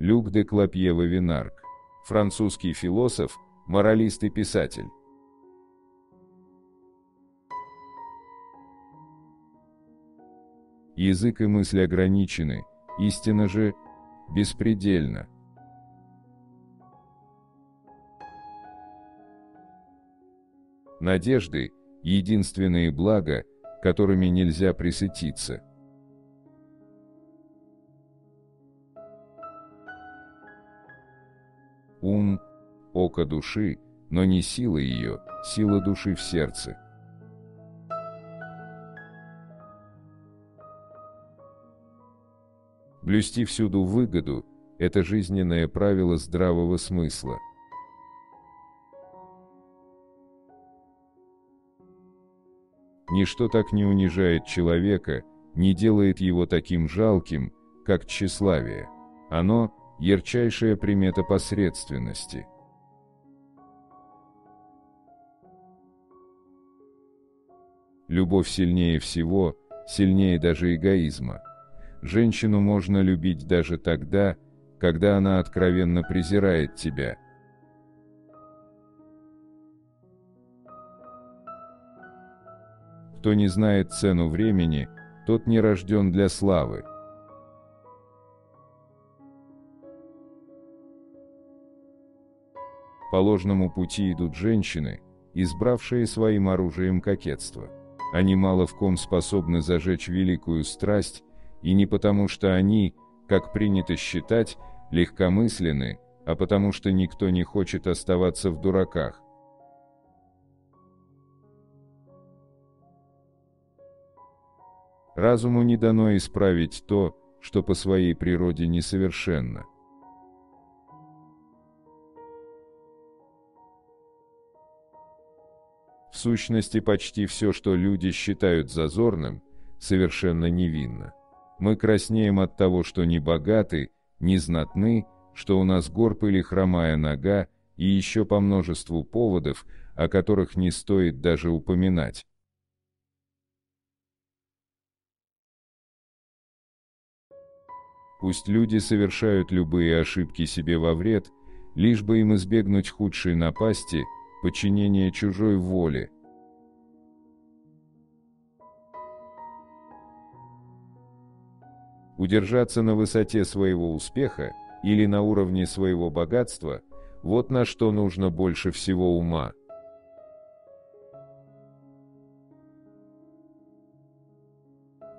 Люк де Клопье-Вавинарк, французский философ, моралист и писатель. Язык и мысль ограничены, истина же беспредельна. Надежды – единственные блага, которыми нельзя присытиться. Ум – око души, но не сила ее, сила души в сердце. Блюсти всюду выгоду – это жизненное правило здравого смысла. Ничто так не унижает человека, не делает его таким жалким, как тщеславие. Оно – ярчайшая примета посредственности. Любовь сильнее всего, сильнее даже эгоизма. Женщину можно любить даже тогда, когда она откровенно презирает тебя. Кто не знает цену времени, тот не рожден для славы. По ложному пути идут женщины, избравшие своим оружием кокетство. Они мало в ком способны зажечь великую страсть, и не потому что они, как принято считать, легкомысленны, а потому что никто не хочет оставаться в дураках. Разуму не дано исправить то, что по своей природе несовершенно. Сущности, почти все, что люди считают зазорным, совершенно невинно. Мы краснеем от того, что не богаты, не знатны, что у нас горб или хромая нога, и еще по множеству поводов, о которых не стоит даже упоминать. Пусть люди совершают любые ошибки себе во вред, лишь бы им избегнуть худшей напасти, подчинения чужой воле. Удержаться на высоте своего успеха или на уровне своего богатства – вот на что нужно больше всего ума.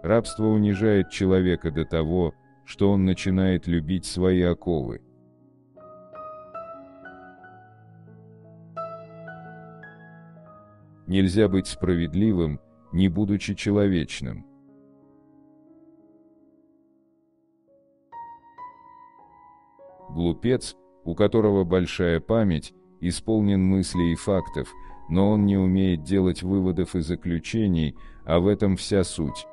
Рабство унижает человека до того, что он начинает любить свои оковы. Нельзя быть справедливым, не будучи человечным. Глупец, у которого большая память, исполнен мыслей и фактов, но он не умеет делать выводов и заключений, а в этом вся суть.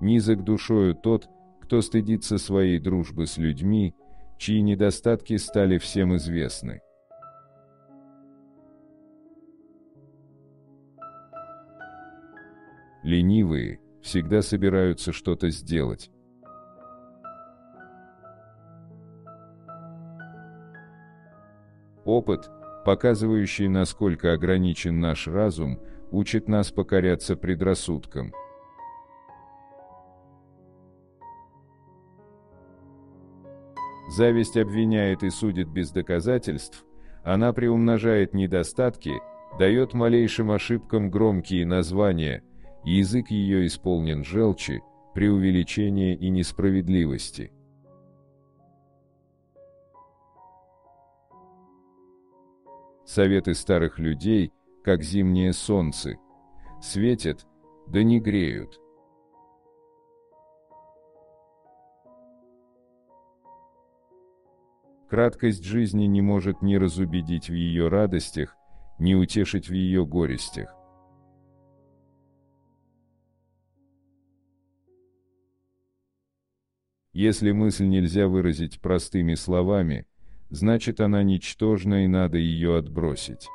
Низок душою тот, кто стыдится своей дружбы с людьми, чьи недостатки стали всем известны. Ленивые всегда собираются что-то сделать. Опыт, показывающий, насколько ограничен наш разум, учит нас покоряться предрассудкам. Зависть обвиняет и судит без доказательств, она приумножает недостатки, дает малейшим ошибкам громкие названия, язык ее исполнен желчи, преувеличения и несправедливости. Советы старых людей, как зимнее солнце, светят, да не греют. Краткость жизни не может ни разубедить в ее радостях, ни утешить в ее горестях. Если мысль нельзя выразить простыми словами, значит она ничтожна и надо ее отбросить.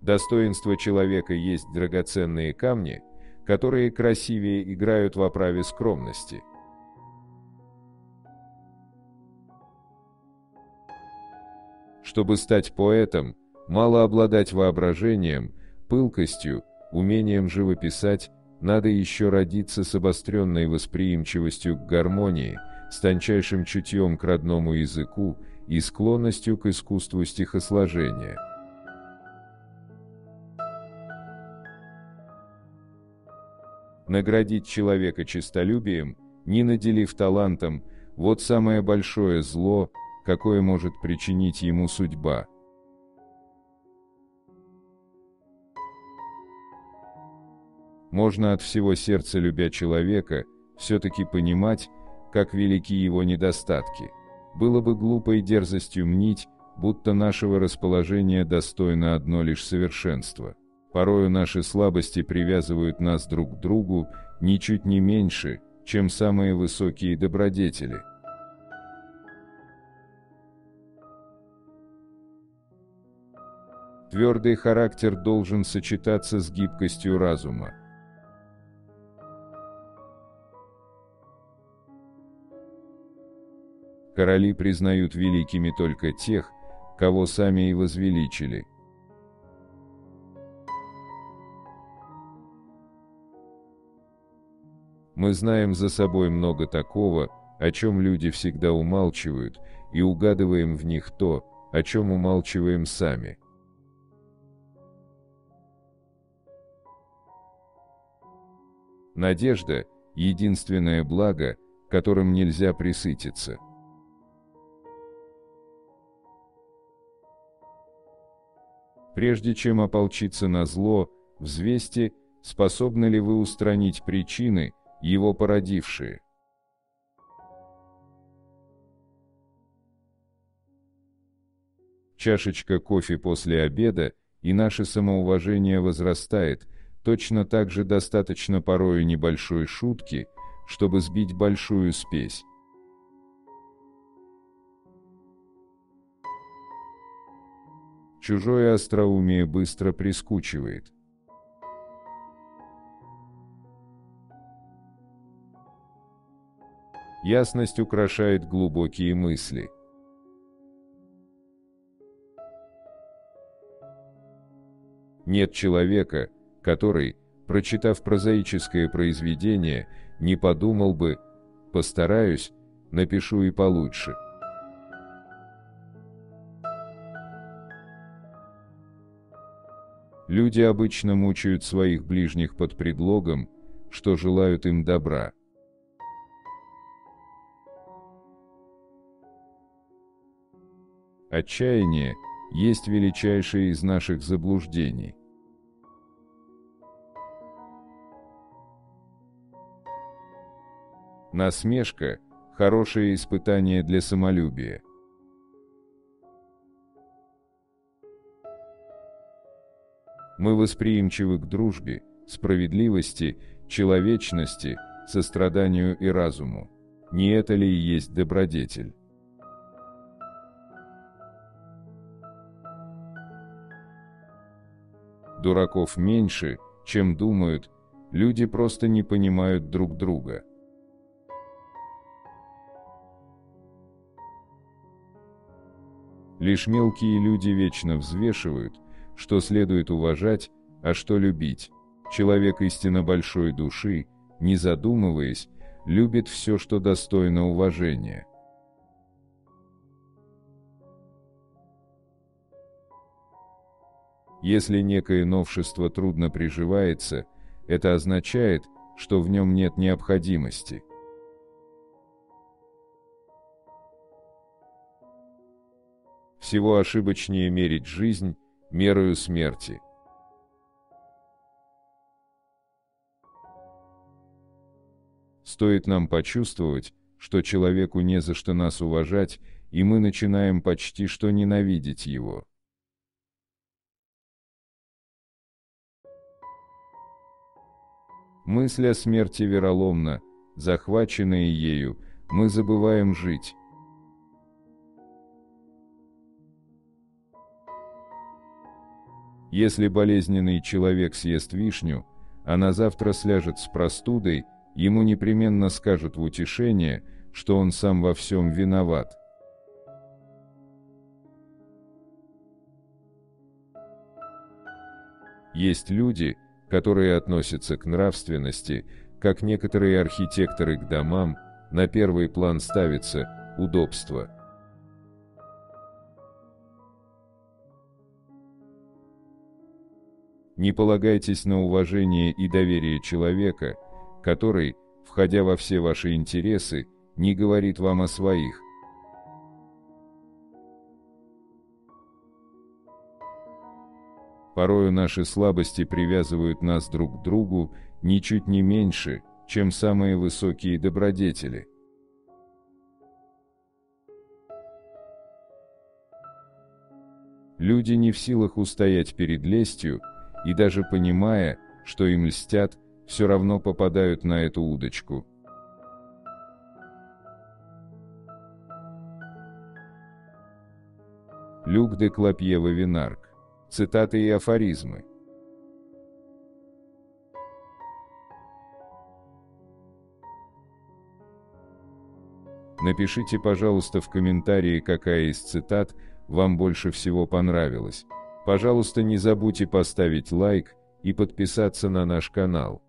Достоинство человека есть драгоценные камни, которые красивее играют в оправе скромности. Чтобы стать поэтом, мало обладать воображением, пылкостью, умением живописать, надо еще родиться с обостренной восприимчивостью к гармонии, с тончайшим чутьем к родному языку и склонностью к искусству стихосложения. Наградить человека честолюбием, не наделив талантом, вот самое большое зло, какое может причинить ему судьба – Можно от всего сердца любя человека, все-таки понимать, как велики его недостатки. Было бы глупой дерзостью мнить, будто нашего расположения достойно одно лишь совершенство. Порою наши слабости привязывают нас друг к другу ничуть не меньше, чем самые высокие добродетели. Твердый характер должен сочетаться с гибкостью разума. Короли признают великими только тех, кого сами и возвеличили. Мы знаем за собой много такого, о чем люди всегда умалчивают, и угадываем в них то, о чем умалчиваем сами. Надежда – единственное благо, которым нельзя присытиться – Прежде чем ополчиться на зло, взвесьте, способны ли вы устранить причины, его породившие. Чашечка кофе после обеда, и наше самоуважение возрастает, точно так же достаточно порою небольшой шутки, чтобы сбить большую спесь. Чужое остроумие быстро прискучивает. Ясность украшает глубокие мысли. Нет человека, который, прочитав прозаическое произведение, не подумал бы «постараюсь, напишу и получше». Люди обычно мучают своих ближних под предлогом, что желают им добра. Отчаяние есть величайшее из наших заблуждений. Насмешка – хорошее испытание для самолюбия. Мы восприимчивы к дружбе, справедливости, человечности, состраданию и разуму. Не это ли и есть добродетель? Дураков меньше, чем думают, люди просто не понимают друг друга. Лишь мелкие люди вечно взвешивают – что следует уважать, а что любить. Человек истинно большой души, не задумываясь, любит все, что достойно уважения. Если некое новшество трудно приживается, это означает, что в нем нет необходимости. Всего ошибочнее мерить жизнь мерою смерти. Стоит нам почувствовать, что человеку не за что нас уважать, и мы начинаем почти что ненавидеть его. Мысль о смерти вероломна, захваченные ею, мы забываем жить. Если болезненный человек съест вишню, а на завтра сляжет с простудой, ему непременно скажут в утешение, что он сам во всем виноват. Есть люди, которые относятся к нравственности, как некоторые архитекторы к домам, на первый план ставится удобство. Не полагайтесь на уважение и доверие человека, который, входя во все ваши интересы, не говорит вам о своих. Порою наши слабости привязывают нас друг к другу ничуть не меньше, чем самые высокие добродетели. Люди не в силах устоять перед лестью, и даже понимая, что им льстят, все равно попадают на эту удочку. Люк де Клопьева Винарк цитаты и афоризмы. Напишите, пожалуйста, в комментарии, какая из цитат вам больше всего понравилась. Пожалуйста, не забудьте поставить лайк и подписаться на наш канал.